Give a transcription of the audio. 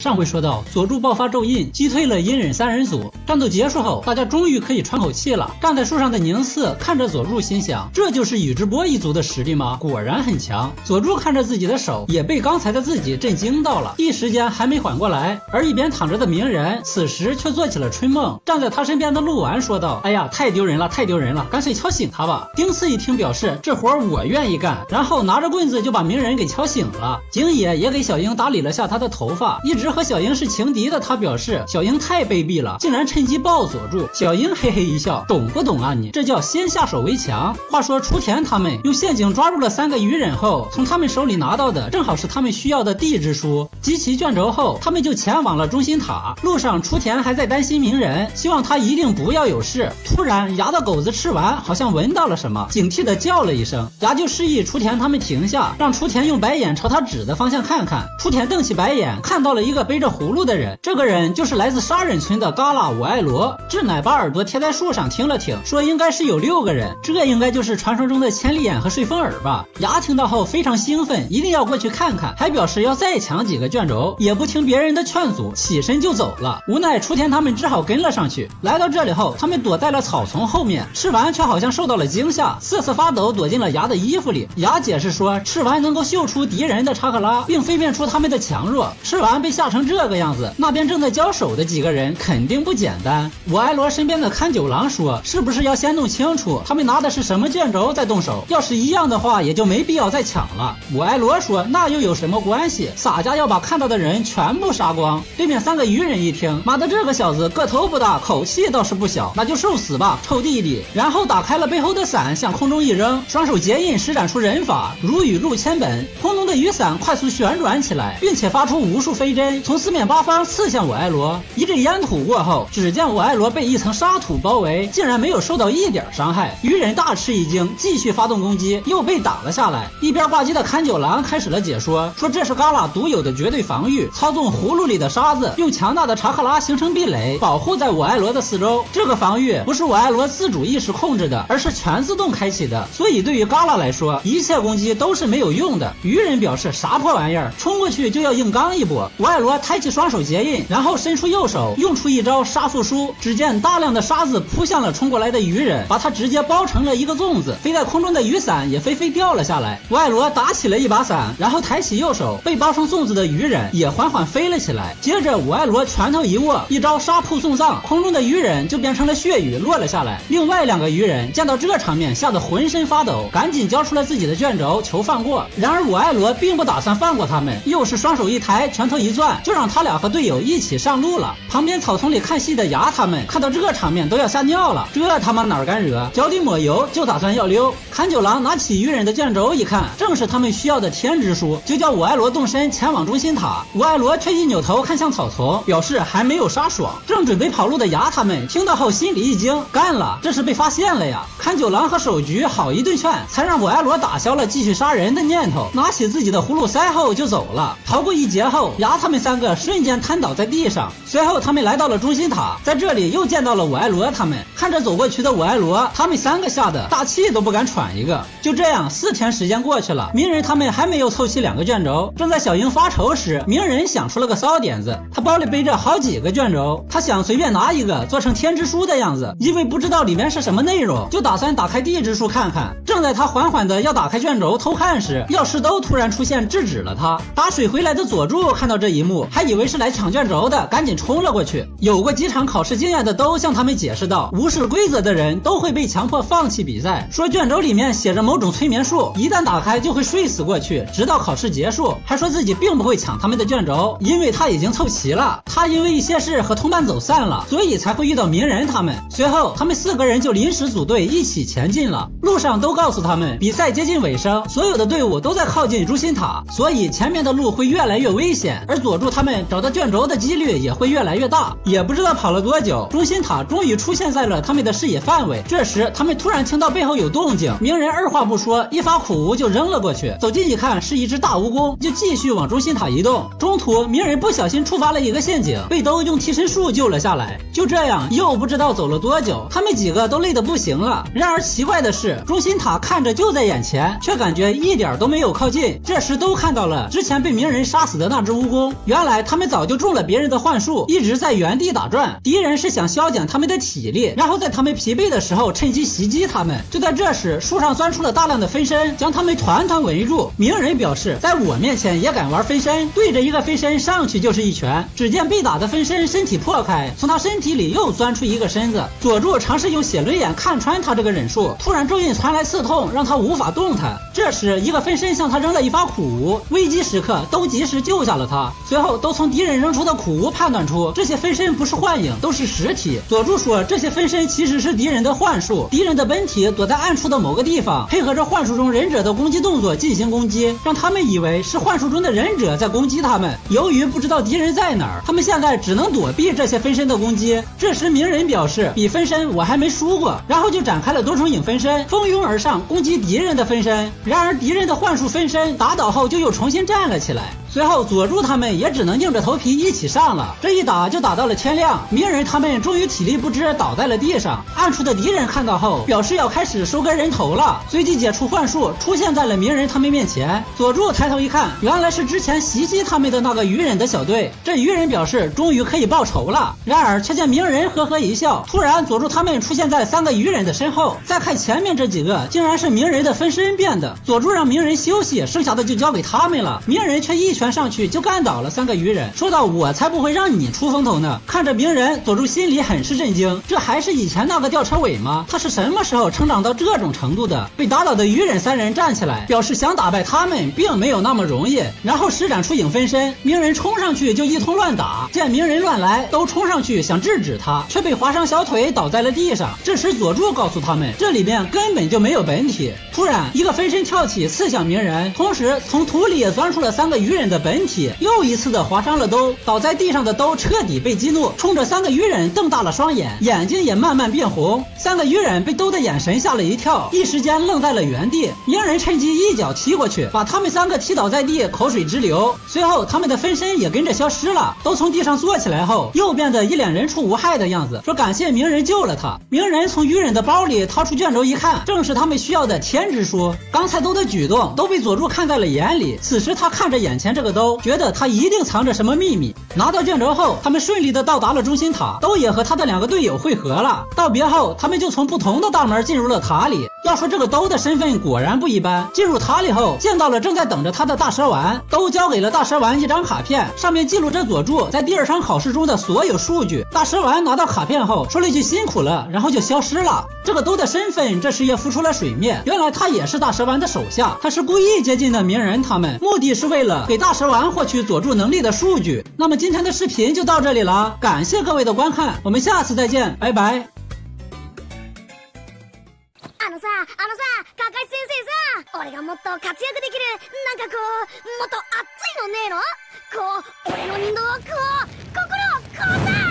上回说到，佐助爆发咒印，击退了阴忍三人组。战斗结束后，大家终于可以喘口气了。站在树上的宁次看着佐助，心想：这就是宇智波一族的实力吗？果然很强。佐助看着自己的手，也被刚才的自己震惊到了，一时间还没缓过来。而一边躺着的鸣人，此时却做起了春梦。站在他身边的鹿丸说道：“哎呀，太丢人了，太丢人了，干脆敲醒他吧。”丁次一听，表示这活我愿意干，然后拿着棍子就把鸣人给敲醒了。景野也给小樱打理了下他的头发，一直。和小樱是情敌的他表示，小樱太卑鄙了，竟然趁机抱佐助。小樱嘿嘿一笑，懂不懂啊你？这叫先下手为强。话说雏田他们用陷阱抓住了三个鱼人后，从他们手里拿到的正好是他们需要的地之书。集齐卷轴后，他们就前往了中心塔。路上，雏田还在担心鸣人，希望他一定不要有事。突然，牙的狗子吃完，好像闻到了什么，警惕的叫了一声，牙就示意雏田他们停下，让雏田用白眼朝他指的方向看看。雏田瞪起白眼，看到了一个。背着葫芦的人，这个人就是来自杀人村的嘎啦五爱罗。志乃把耳朵贴在树上听了听，说应该是有六个人，这应该就是传说中的千里眼和顺风耳吧。牙听到后非常兴奋，一定要过去看看，还表示要再抢几个卷轴，也不听别人的劝阻，起身就走了。无奈雏田他们只好跟了上去。来到这里后，他们躲在了草丛后面。赤丸却好像受到了惊吓，瑟瑟发抖，躲进了牙的衣服里。牙解释说，赤丸能够嗅出敌人的查克拉，并分辨出他们的强弱。赤丸被吓。成这个样子，那边正在交手的几个人肯定不简单。我爱罗身边的看九郎说：“是不是要先弄清楚他们拿的是什么卷轴再动手？要是一样的话，也就没必要再抢了。”我爱罗说：“那又有什么关系？洒家要把看到的人全部杀光。”对面三个鱼人一听，妈的，这个小子个头不大，口气倒是不小，那就受死吧，臭弟弟！然后打开了背后的伞，向空中一扔，双手结印，施展出人法，如雨入千本。空中的雨伞快速旋转起来，并且发出无数飞针。从四面八方刺向我爱罗，一阵烟土过后，只见我爱罗被一层沙土包围，竟然没有受到一点伤害。鱼人大吃一惊，继续发动攻击，又被打了下来。一边挂机的看九郎开始了解说，说这是嘎啦独有的绝对防御，操纵葫芦里的沙子，用强大的查克拉形成壁垒，保护在我爱罗的四周。这个防御不是我爱罗自主意识控制的，而是全自动开启的，所以对于嘎啦来说，一切攻击都是没有用的。鱼人表示啥破玩意儿，冲过去就要硬刚一波。我爱罗抬起。双手结印，然后伸出右手，用出一招杀复书。只见大量的沙子扑向了冲过来的鱼人，把他直接包成了一个粽子。飞在空中的雨伞也飞飞掉了下来。外罗打起了一把伞，然后抬起右手，被包成粽子的鱼人也缓缓飞了起来。接着，五爱罗拳头一握，一招杀扑送葬，空中的鱼人就变成了血雨落了下来。另外两个鱼人见到这场面，吓得浑身发抖，赶紧交出了自己的卷轴求放过。然而五爱罗并不打算放过他们，又是双手一抬，拳头一攥，就让他。俩和队友一起上路了。旁边草丛里看戏的牙他们看到这场面都要吓尿了。这他妈哪敢惹？脚底抹油就打算要溜。看九郎拿起鱼人的卷轴一看，正是他们需要的天之书，就叫五爱罗动身前往中心塔。五爱罗却一扭头看向草丛，表示还没有杀爽。正准备跑路的牙他们听到后心里一惊，干了，这是被发现了呀！看九郎和手菊好一顿劝，才让五爱罗打消了继续杀人的念头。拿起自己的葫芦塞后就走了。逃过一劫后，牙他们三三个。瞬间瘫倒在地上。随后，他们来到了中心塔，在这里又见到了我爱罗他们。看着走过去的我爱罗，他们三个吓得大气都不敢喘一个。就这样，四天时间过去了，鸣人他们还没有凑齐两个卷轴。正在小樱发愁时，鸣人想出了个骚点子。他包里背着好几个卷轴，他想随便拿一个做成天之书的样子，因为不知道里面是什么内容，就打算打开地之书看看。正在他缓缓的要打开卷轴偷看时，药师都突然出现制止了他。打水回来的佐助看到这一幕，还以为。是来抢卷轴的，赶紧冲了过去。有过几场考试经验的都向他们解释道：无视规则的人都会被强迫放弃比赛。说卷轴里面写着某种催眠术，一旦打开就会睡死过去，直到考试结束。还说自己并不会抢他们的卷轴，因为他已经凑齐了。他因为一些事和同伴走散了，所以才会遇到鸣人他们。随后他们四个人就临时组队一起前进了。路上都告诉他们，比赛接近尾声，所有的队伍都在靠近中心塔，所以前面的路会越来越危险。而佐助他们。找到卷轴的几率也会越来越大，也不知道跑了多久，中心塔终于出现在了他们的视野范围。这时，他们突然听到背后有动静，鸣人二话不说，一发苦无就扔了过去。走近一看，是一只大蜈蚣，就继续往中心塔移动。中途，鸣人不小心触发了一个陷阱，被都用替身术救了下来。就这样，又不知道走了多久，他们几个都累得不行了。然而奇怪的是，中心塔看着就在眼前，却感觉一点都没有靠近。这时，都看到了之前被鸣人杀死的那只蜈蚣。原来他们早就中了别人的幻术，一直在原地打转。敌人是想削减他们的体力，然后在他们疲惫的时候趁机袭击他们。就在这时，树上钻出了大量的分身，将他们团团围住。鸣人表示，在我面前也敢玩分身，对着一个分身上去就是一拳。只见被打的分身身体破开，从他身体里又钻出一个身子。佐助尝试用血轮眼看穿他这个忍术，突然咒印传来刺痛，让他无法动弹。这时，一个分身向他扔了一发苦无，危机时刻都及时救下了他。随后，都从敌人扔出的苦无判断出这些分身不是幻影，都是实体。佐助说，这些分身其实是敌人的幻术，敌人的本体躲在暗处的某个地方，配合着幻术中忍者的攻击动作进行攻击，让他们以为是幻术中的忍者在攻击他们。由于不知道敌人在哪儿，他们现在只能躲避这些分身的攻击。这时，鸣人表示，比分身我还没输过，然后就展开了多重影分身，蜂拥而上攻击敌人的分身。然而，敌人的幻术分身打倒后就又重新站了起来。随后，佐助他们也只能硬着头皮一起上了。这一打就打到了天亮，鸣人他们终于体力不支倒在了地上。暗处的敌人看到后，表示要开始收割人头了，随即解除幻术，出现在了鸣人他们面前。佐助抬头一看，原来是之前袭击他们的那个鱼人的小队。这鱼人表示终于可以报仇了，然而却见鸣人呵呵一笑。突然，佐助他们出现在三个鱼人的身后。再看前面这几个，竟然是鸣人的分身变的。佐助让鸣人休息，剩下的就交给他们了。鸣人却一。拳上去就干倒了三个鱼人，说到：“我才不会让你出风头呢！”看着鸣人，佐助心里很是震惊，这还是以前那个吊车尾吗？他是什么时候成长到这种程度的？被打倒的鱼人三人站起来，表示想打败他们并没有那么容易，然后施展出影分身，鸣人冲上去就一通乱打。见鸣人乱来，都冲上去想制止他，却被划伤小腿倒在了地上。这时佐助告诉他们，这里面根本就没有本体。突然，一个分身跳起刺向鸣人，同时从土里也钻出了三个鱼人。的本体又一次的划伤了兜，倒在地上的兜彻底被激怒，冲着三个鱼人瞪大了双眼，眼睛也慢慢变红。三个鱼人被兜的眼神吓了一跳，一时间愣在了原地。鸣人趁机一脚踢过去，把他们三个踢倒在地，口水直流。随后他们的分身也跟着消失了，都从地上坐起来后，又变得一脸人畜无害的样子，说感谢鸣人救了他。鸣人从鱼人的包里掏出卷轴一看，正是他们需要的天之书。刚才兜的举动都被佐助看在了眼里，此时他看着眼前这。这个兜觉得他一定藏着什么秘密。拿到卷轴后，他们顺利的到达了中心塔，兜也和他的两个队友汇合了。道别后，他们就从不同的大门进入了塔里。要说这个兜的身份果然不一般。进入塔里后，见到了正在等着他的大蛇丸，都交给了大蛇丸一张卡片，上面记录着佐助在第二场考试中的所有数据。大蛇丸拿到卡片后，说了一句辛苦了，然后就消失了。这个兜的身份这时也浮出了水面，原来他也是大蛇丸的手下，他是故意接近的鸣人他们，目的是为了给。大蛇丸获取佐助能力的数据。那么今天的视频就到这里了，感谢各位的观看，我们下次再见，拜拜。あのさかかし先生さ俺がもっと活躍できるなんかこうもっと熱いのねえの？こう俺の人道をこう心をこうさ